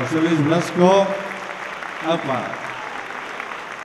José Luis Blasco. Apa.